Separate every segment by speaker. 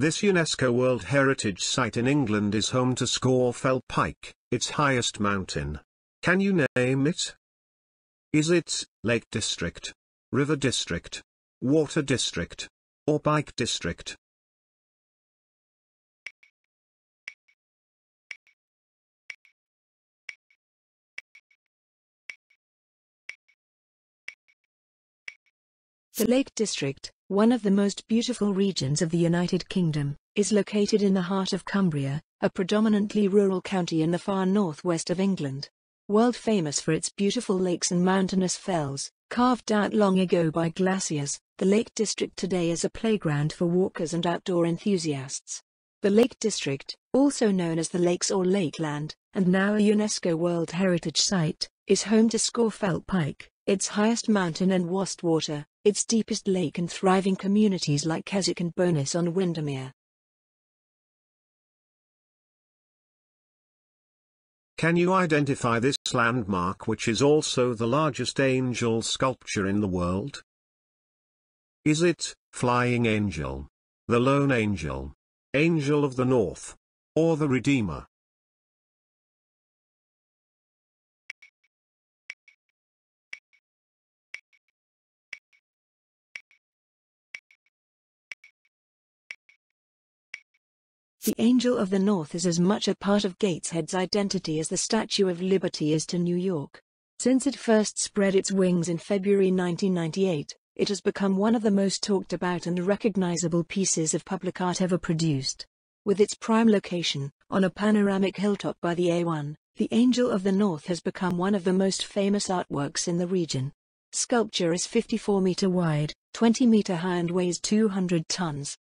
Speaker 1: This UNESCO World Heritage Site in England is home to Scafell Pike, its highest mountain. Can you name it? Is it Lake District, River District, Water District, or Pike District?
Speaker 2: The Lake District, one of the most beautiful regions of the United Kingdom, is located in the heart of Cumbria, a predominantly rural county in the far northwest of England. World famous for its beautiful lakes and mountainous fells, carved out long ago by glaciers, the Lake District today is a playground for walkers and outdoor enthusiasts. The Lake District, also known as the Lakes or Lakeland, and now a UNESCO World Heritage Site, is home to Scafell Pike, its highest mountain and Wastwater, its deepest lake and thriving communities like Keswick and Bowness on Windermere.
Speaker 1: Can you identify this landmark which is also the largest angel sculpture in the world? Is it, Flying Angel, the Lone Angel, Angel of the North, or the Redeemer?
Speaker 2: The Angel of the North is as much a part of Gateshead's identity as the Statue of Liberty is to New York. Since it first spread its wings in February 1998, it has become one of the most talked about and recognizable pieces of public art ever produced. With its prime location, on a panoramic hilltop by the A1, the Angel of the North has become one of the most famous artworks in the region. Sculpture is 54 meter wide, 20 meter high and weighs 200 tons.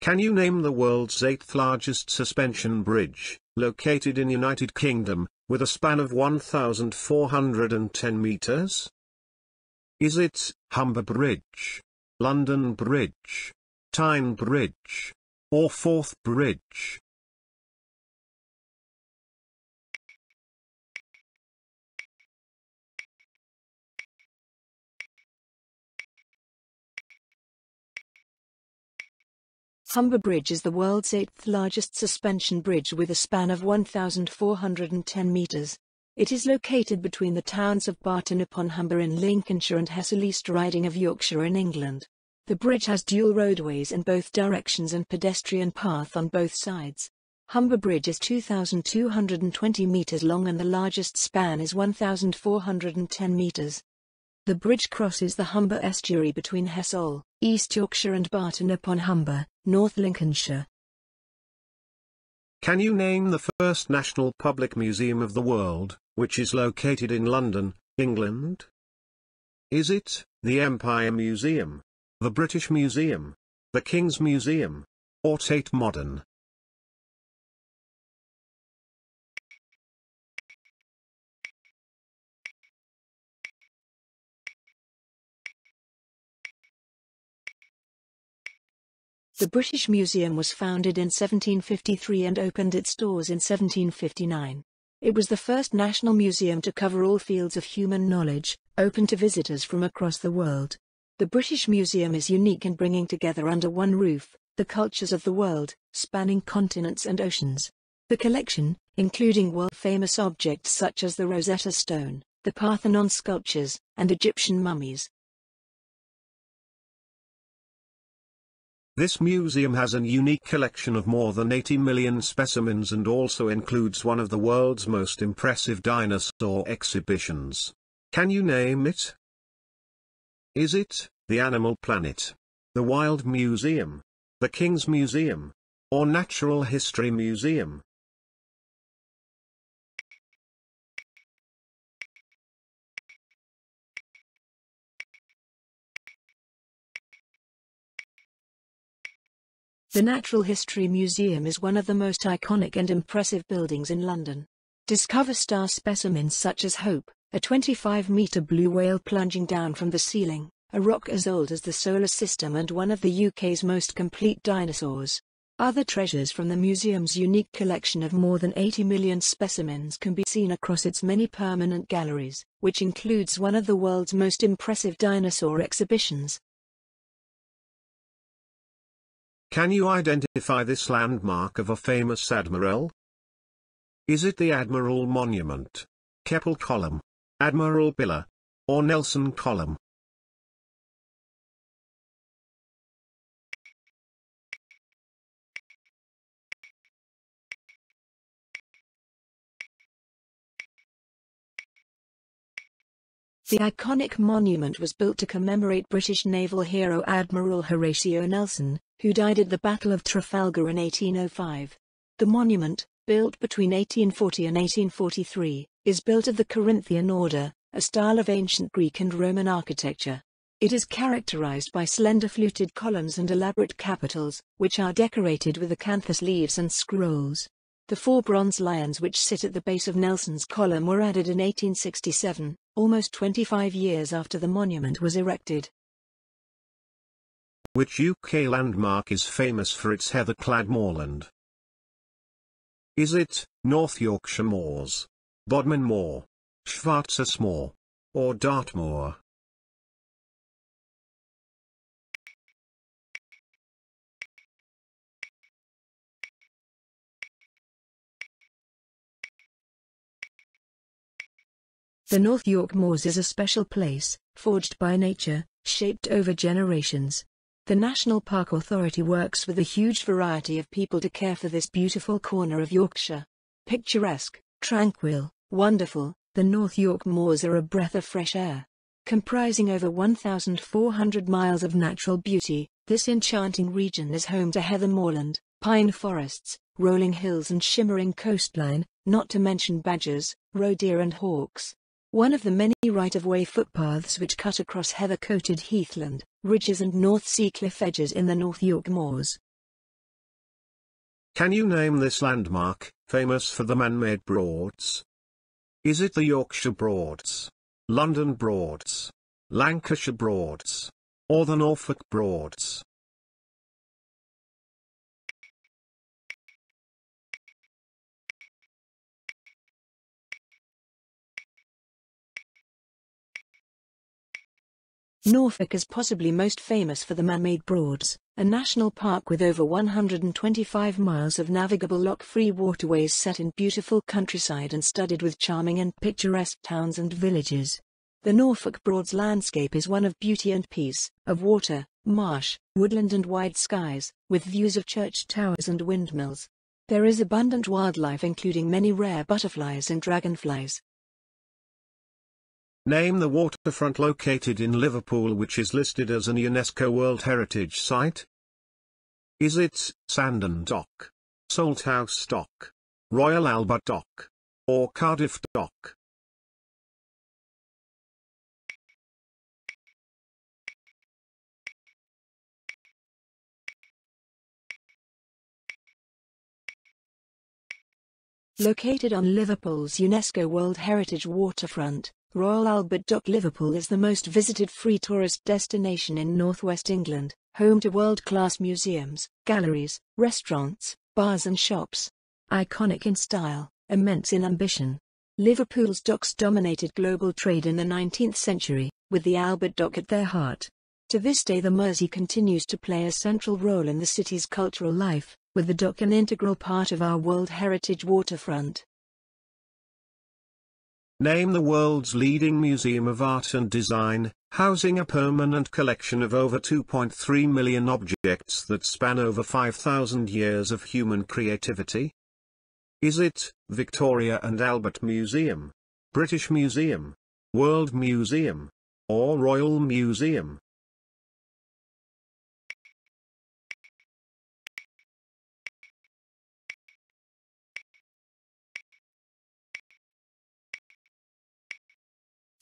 Speaker 1: Can you name the world's eighth largest suspension bridge, located in United Kingdom, with a span of 1,410 meters? Is it Humber Bridge, London Bridge, Tyne Bridge, or Forth Bridge?
Speaker 2: Humber Bridge is the world's eighth largest suspension bridge with a span of 1,410 meters. It is located between the towns of Barton upon Humber in Lincolnshire and Hessle East Riding of Yorkshire in England. The bridge has dual roadways in both directions and pedestrian path on both sides. Humber Bridge is 2,220 meters long and the largest span is 1,410 meters. The bridge crosses the Humber estuary between Hessle, East Yorkshire and Barton upon Humber, North Lincolnshire.
Speaker 1: Can you name the first national public museum of the world, which is located in London, England? Is it, the Empire Museum, the British Museum, the King's Museum, or Tate Modern?
Speaker 2: The British Museum was founded in 1753 and opened its doors in 1759. It was the first national museum to cover all fields of human knowledge, open to visitors from across the world. The British Museum is unique in bringing together under one roof the cultures of the world, spanning continents and oceans. The collection, including world-famous objects such as the Rosetta Stone, the Parthenon sculptures, and Egyptian mummies,
Speaker 1: This museum has an unique collection of more than 80 million specimens and also includes one of the world's most impressive dinosaur exhibitions. Can you name it? Is it, the Animal Planet, the Wild Museum, the King's Museum, or Natural History Museum?
Speaker 2: The Natural History Museum is one of the most iconic and impressive buildings in London. Discover star specimens such as Hope, a 25-metre blue whale plunging down from the ceiling, a rock as old as the solar system and one of the UK's most complete dinosaurs. Other treasures from the museum's unique collection of more than 80 million specimens can be seen across its many permanent galleries, which includes one of the world's most impressive dinosaur exhibitions.
Speaker 1: Can you identify this landmark of a famous admiral? Is it the Admiral Monument, Keppel Column, Admiral Pillar, or Nelson Column?
Speaker 2: The iconic monument was built to commemorate British naval hero Admiral Horatio Nelson, who died at the Battle of Trafalgar in 1805. The monument, built between 1840 and 1843, is built of the Corinthian order, a style of ancient Greek and Roman architecture. It is characterized by slender fluted columns and elaborate capitals, which are decorated with acanthus leaves and scrolls. The four bronze lions which sit at the base of Nelson's column were added in 1867, almost 25 years after the monument was erected.
Speaker 1: Which UK landmark is famous for its heather-clad moorland? Is it, North Yorkshire Moors, Bodmin Moor, Schwarzes Moor, or Dartmoor?
Speaker 2: The North York Moors is a special place, forged by nature, shaped over generations. The National Park Authority works with a huge variety of people to care for this beautiful corner of Yorkshire. Picturesque, tranquil, wonderful, the North York Moors are a breath of fresh air. Comprising over 1,400 miles of natural beauty, this enchanting region is home to heather moorland, pine forests, rolling hills and shimmering coastline, not to mention badgers, roe deer and hawks. One of the many right-of-way footpaths which cut across heather-coated heathland, ridges and North Sea cliff edges in the North York Moors.
Speaker 1: Can you name this landmark, famous for the man-made Broads? Is it the Yorkshire Broads, London Broads, Lancashire Broads, or the Norfolk Broads?
Speaker 2: Norfolk is possibly most famous for the man-made Broads, a national park with over 125 miles of navigable lock-free waterways set in beautiful countryside and studded with charming and picturesque towns and villages. The Norfolk Broads landscape is one of beauty and peace, of water, marsh, woodland and wide skies, with views of church towers and windmills. There is abundant wildlife including many rare butterflies and dragonflies.
Speaker 1: Name the waterfront located in Liverpool which is listed as an UNESCO World Heritage Site. Is it Sandon Dock, Salthouse Dock, Royal Albert Dock, or Cardiff Dock?
Speaker 2: Located on Liverpool's UNESCO World Heritage waterfront, Royal Albert Dock Liverpool is the most visited free tourist destination in northwest England, home to world-class museums, galleries, restaurants, bars and shops. Iconic in style, immense in ambition. Liverpool's docks dominated global trade in the 19th century, with the Albert Dock at their heart. To this day the Mersey continues to play a central role in the city's cultural life, with the dock an integral part of our World Heritage waterfront.
Speaker 1: Name the world's leading museum of art and design, housing a permanent collection of over 2.3 million objects that span over 5,000 years of human creativity? Is it, Victoria and Albert Museum, British Museum, World Museum, or Royal Museum?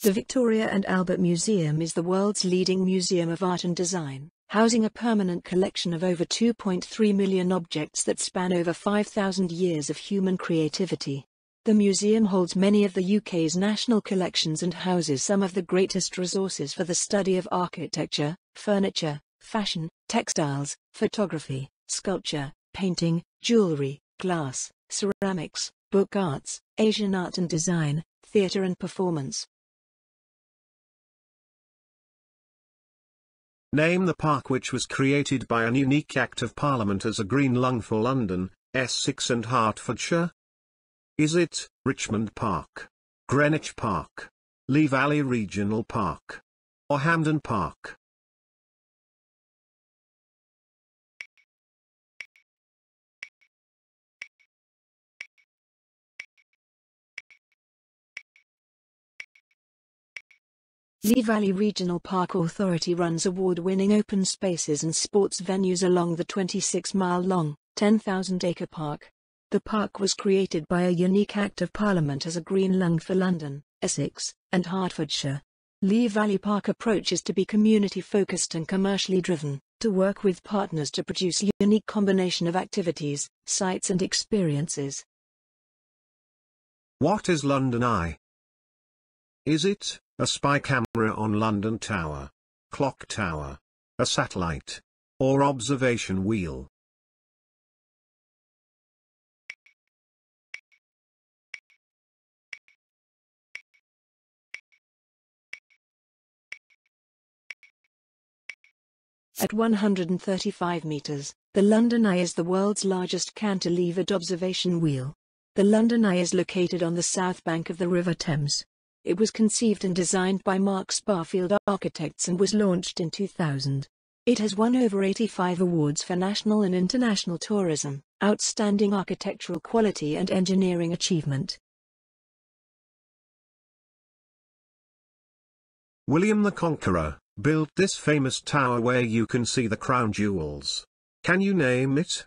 Speaker 2: The Victoria and Albert Museum is the world's leading museum of art and design, housing a permanent collection of over 2.3 million objects that span over 5,000 years of human creativity. The museum holds many of the UK's national collections and houses some of the greatest resources for the study of architecture, furniture, fashion, textiles, photography, sculpture, painting, jewelry, glass, ceramics, book arts, Asian art and design, theatre and performance.
Speaker 1: Name the park which was created by an unique Act of Parliament as a green lung for London, Essex and Hertfordshire? Is it, Richmond Park, Greenwich Park, Lee Valley Regional Park, or Hampden Park?
Speaker 2: Lee Valley Regional Park Authority runs award-winning open spaces and sports venues along the 26-mile-long, 10,000-acre park. The park was created by a unique Act of Parliament as a green lung for London, Essex, and Hertfordshire. Lee Valley Park approaches to be community-focused and commercially driven, to work with partners to produce a unique combination of activities, sites and experiences.
Speaker 1: What is London Eye? Is it, a spy camera on London Tower, clock tower, a satellite, or observation wheel.
Speaker 2: At 135 meters, the London Eye is the world's largest cantilevered observation wheel. The London Eye is located on the south bank of the River Thames, it was conceived and designed by Marks Barfield Architects and was launched in 2000. It has won over 85 awards for national and international tourism, outstanding architectural quality and engineering achievement.
Speaker 1: William the Conqueror built this famous tower where you can see the crown jewels. Can you name it?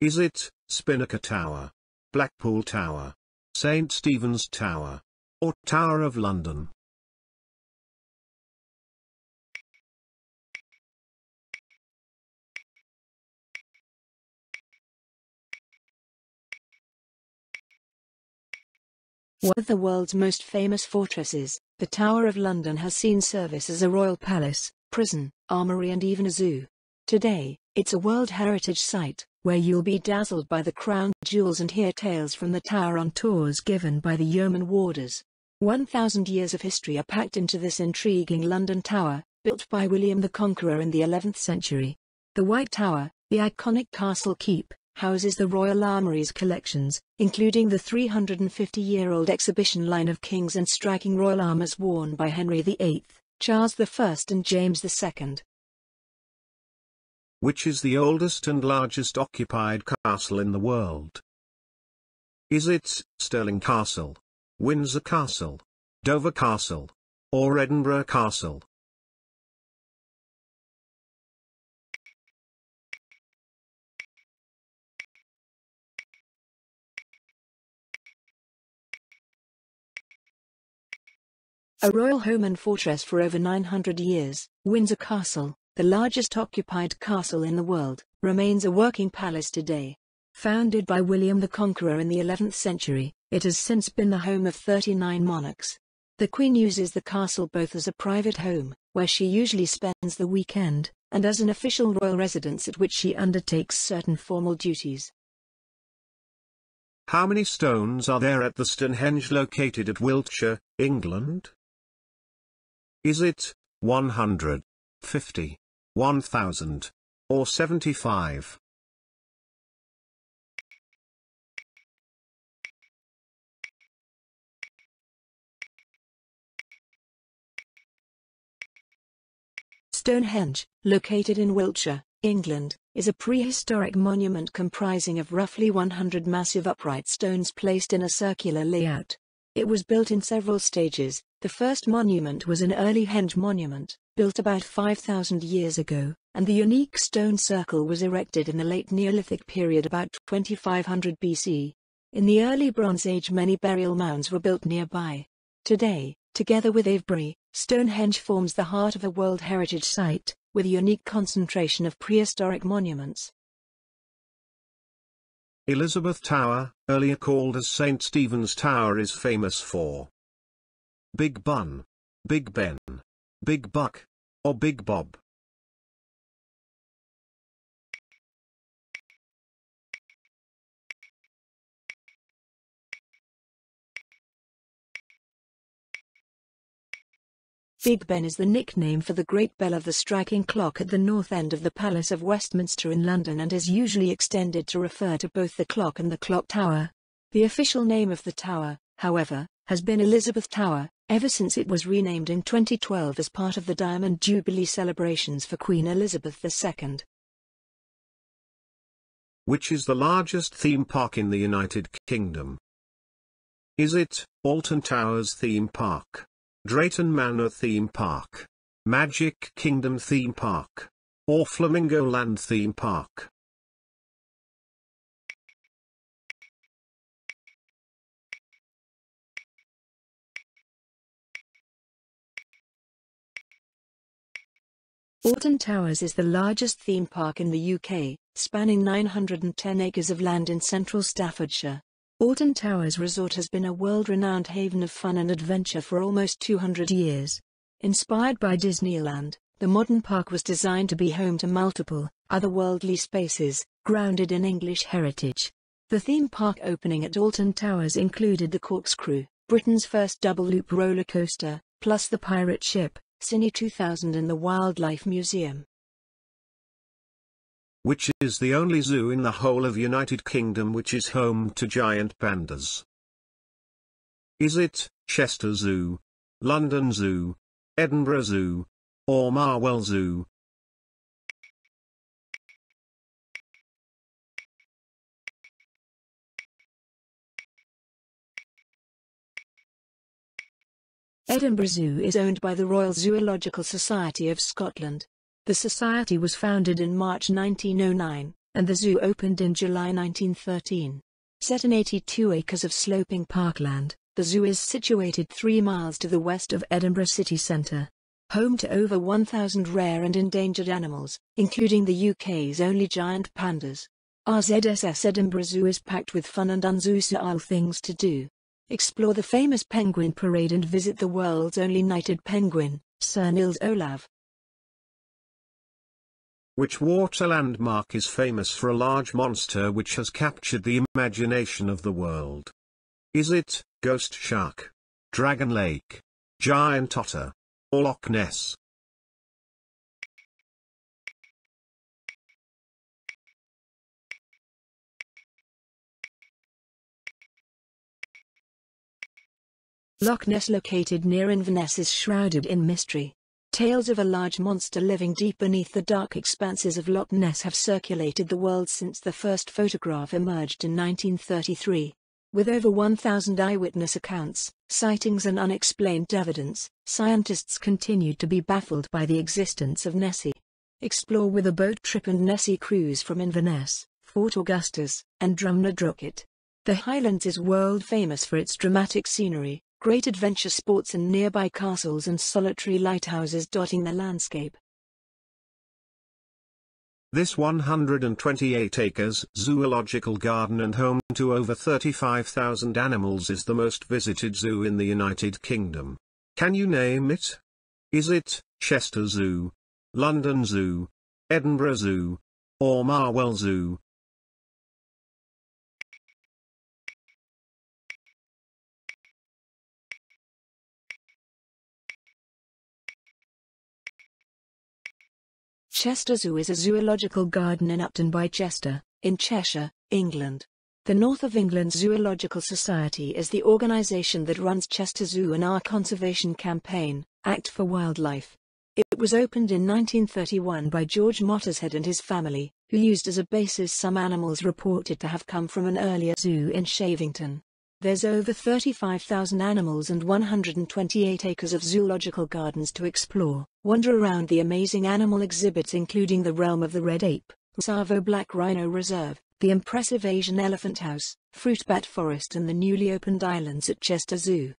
Speaker 1: Is it Spinnaker Tower, Blackpool Tower, St. Stephen's Tower, or Tower of London.
Speaker 2: One of the world's most famous fortresses, the Tower of London has seen service as a royal palace, prison, armory and even a zoo. Today, it's a World Heritage Site, where you'll be dazzled by the crown jewels and hear tales from the tower on tours given by the yeoman warders. 1,000 years of history are packed into this intriguing London Tower, built by William the Conqueror in the 11th century. The White Tower, the iconic castle keep, houses the Royal Armoury's collections, including the 350-year-old exhibition line of kings and striking royal armours worn by Henry VIII, Charles I and James II.
Speaker 1: Which is the oldest and largest occupied castle in the world? Is it Stirling Castle? Windsor Castle, Dover Castle, or Edinburgh Castle.
Speaker 2: A royal home and fortress for over 900 years, Windsor Castle, the largest occupied castle in the world, remains a working palace today. Founded by William the Conqueror in the 11th century, it has since been the home of 39 monarchs. The Queen uses the castle both as a private home, where she usually spends the weekend, and as an official royal residence at which she undertakes certain formal duties.
Speaker 1: How many stones are there at the Stonehenge located at Wiltshire, England? Is it 100, 50, 1000, or 75?
Speaker 2: Stonehenge, located in Wiltshire, England, is a prehistoric monument comprising of roughly 100 massive upright stones placed in a circular layout. It was built in several stages. The first monument was an early henge monument, built about 5,000 years ago, and the unique stone circle was erected in the late Neolithic period about 2500 BC. In the early Bronze Age many burial mounds were built nearby. Today, together with Avebury, Stonehenge forms the heart of a World Heritage Site, with a unique concentration of prehistoric monuments.
Speaker 1: Elizabeth Tower, earlier called as St. Stephen's Tower is famous for Big Bun, Big Ben, Big Buck, or Big Bob.
Speaker 2: Big Ben is the nickname for the Great Bell of the striking clock at the north end of the Palace of Westminster in London and is usually extended to refer to both the clock and the clock tower. The official name of the tower, however, has been Elizabeth Tower, ever since it was renamed in 2012 as part of the Diamond Jubilee celebrations for Queen Elizabeth II.
Speaker 1: Which is the largest theme park in the United Kingdom? Is it Alton Towers Theme Park? Drayton Manor Theme Park, Magic Kingdom Theme Park, or Flamingo Land Theme Park.
Speaker 2: Alton Towers is the largest theme park in the UK, spanning 910 acres of land in central Staffordshire. Alton Towers Resort has been a world-renowned haven of fun and adventure for almost 200 years. Inspired by Disneyland, the modern park was designed to be home to multiple, otherworldly spaces, grounded in English heritage. The theme park opening at Alton Towers included the Corkscrew, Britain's first double-loop roller coaster, plus the pirate ship, Cine 2000 and the Wildlife Museum
Speaker 1: which is the only zoo in the whole of United Kingdom which is home to giant pandas. Is it, Chester Zoo, London Zoo, Edinburgh Zoo, or Marwell Zoo?
Speaker 2: Edinburgh Zoo is owned by the Royal Zoological Society of Scotland. The society was founded in March 1909, and the zoo opened in July 1913. Set in 82 acres of sloping parkland, the zoo is situated 3 miles to the west of Edinburgh city centre. Home to over 1,000 rare and endangered animals, including the UK's only giant pandas. RZSS Edinburgh Zoo is packed with fun and unusual things to do. Explore the famous penguin parade and visit the world's only knighted penguin, Sir Nils Olav.
Speaker 1: Which water landmark is famous for a large monster which has captured the imagination of the world? Is it, Ghost Shark? Dragon Lake? Giant Otter? Or Loch Ness?
Speaker 2: Loch Ness located near Inverness is shrouded in mystery. Tales of a large monster living deep beneath the dark expanses of Loch Ness have circulated the world since the first photograph emerged in 1933. With over 1,000 eyewitness accounts, sightings and unexplained evidence, scientists continued to be baffled by the existence of Nessie. Explore with a boat trip and Nessie cruise from Inverness, Fort Augustus, and Drumnadrochit. The Highlands is world famous for its dramatic scenery, great adventure sports and nearby castles and solitary lighthouses dotting the landscape.
Speaker 1: This 128 acres zoological garden and home to over 35,000 animals is the most visited zoo in the United Kingdom. Can you name it? Is it, Chester Zoo, London Zoo, Edinburgh Zoo, or Marwell Zoo?
Speaker 2: Chester Zoo is a zoological garden in Upton by Chester, in Cheshire, England. The North of England Zoological Society is the organisation that runs Chester Zoo and our conservation campaign, Act for Wildlife. It was opened in 1931 by George Mottershead and his family, who used as a basis some animals reported to have come from an earlier zoo in Shavington. There's over 35,000 animals and 128 acres of zoological gardens to explore. Wander around the amazing animal exhibits including the Realm of the Red Ape, Tsavo Black Rhino Reserve, the impressive Asian Elephant House, Fruit Bat Forest and the newly opened islands at Chester Zoo.